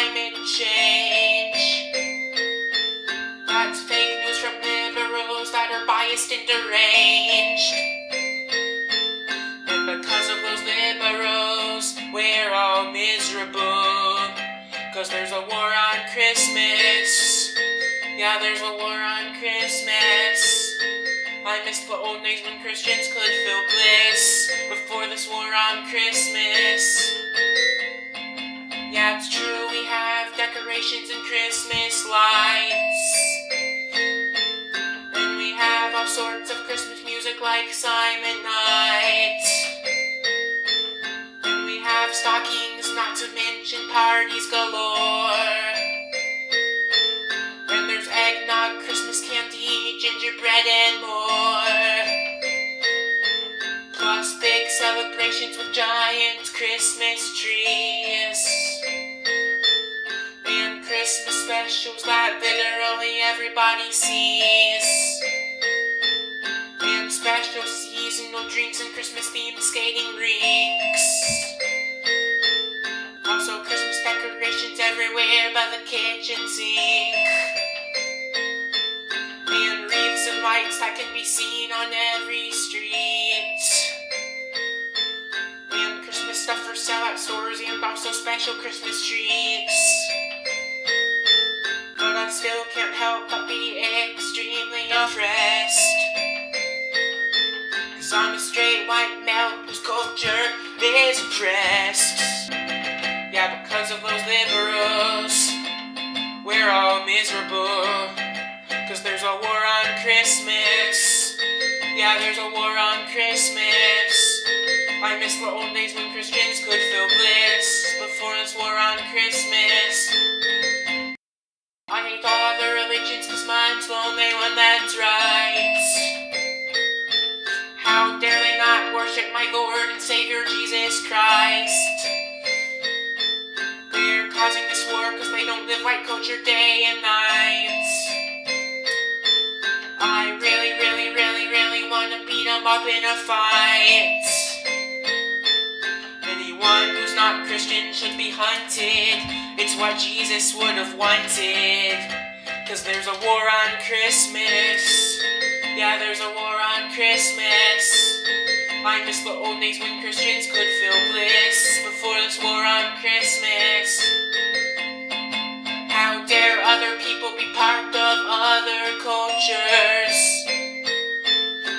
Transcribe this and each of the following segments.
climate change. That's fake news from liberals that are biased and deranged. And because of those liberals, we're all miserable. Cause there's a war on Christmas. Yeah, there's a war on Christmas. I miss the old days when Christians could feel bliss before this war on Christmas. Decorations and Christmas lights. And we have all sorts of Christmas music like Silent Night. And we have stockings, not to mention parties galore. And there's eggnog, Christmas candy, gingerbread, and more. Plus big celebrations with giant Christmas trees. Specials that literally everybody sees. And special seasonal drinks and Christmas themed skating rinks. Also Christmas decorations everywhere by the kitchen sink. And wreaths and lights that can be seen on every street. And Christmas stuff for sale at stores and also special Christmas treats. Still can't help but be extremely impressed. Cause I'm a straight white male whose culture is oppressed. Yeah, because of those liberals, we're all miserable. Cause there's a war on Christmas. Yeah, there's a war on Christmas. I miss the old days when Christians could feel bliss before this war on Christmas. I hate all the religions cause mine's the only one that's right. How dare they not worship my Lord and Savior Jesus Christ? They're causing this war cause they don't live white culture day and night. I really, really, really, really wanna beat 'em up in a fight. Hunted. It's what Jesus would have wanted. Cause there's a war on Christmas. Yeah, there's a war on Christmas. I miss the old days when Christians could feel bliss before this war on Christmas. How dare other people be part of other cultures?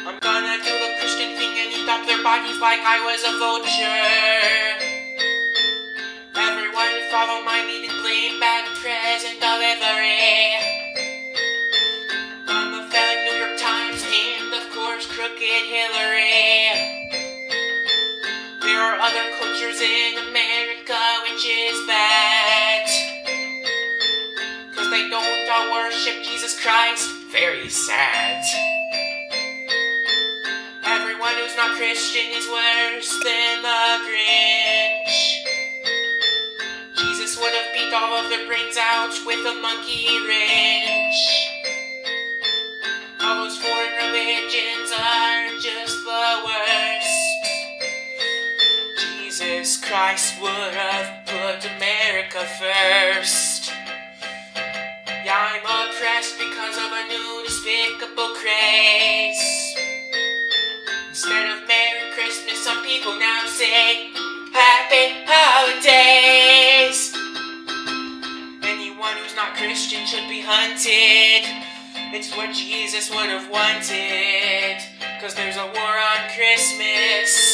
I'm gonna do the Christian thing and eat up their bodies like I was a vulture. Hillary. There are other cultures in America which is bad. Cause they don't all worship Jesus Christ. Very sad. Everyone who's not Christian is worse than the Grinch. Jesus would have beat all of their brains out with a monkey wrench. All those foreign religions are Jesus Christ would have put America first. Yeah, I'm oppressed because of a new despicable craze. Instead of Merry Christmas, some people now say Happy Holidays. Anyone who's not Christian should be hunted. It's what Jesus would have wanted. Cause there's a war on Christmas.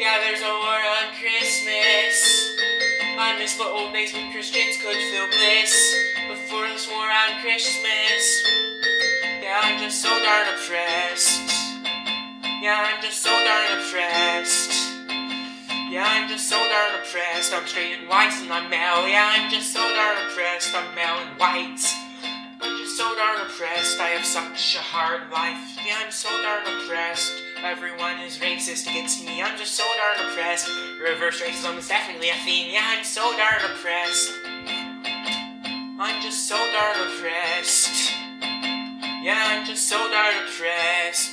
Yeah, there's a war on Christmas. I miss the old days when Christians could feel bliss before this war on Christmas. Yeah, I'm just so darn oppressed. Yeah, I'm just so darn oppressed. Yeah, I'm just so darn oppressed. I'm straight and white and I'm male. Yeah, I'm just so darn oppressed. I'm male and white. I'm just so darn oppressed. I have such a hard life. Yeah, I'm so darn oppressed. Everyone is racist against me, I'm just so darn oppressed. Reverse racism is definitely a thing, yeah, I'm so darn oppressed. I'm just so darn oppressed. Yeah, I'm just so darn depressed.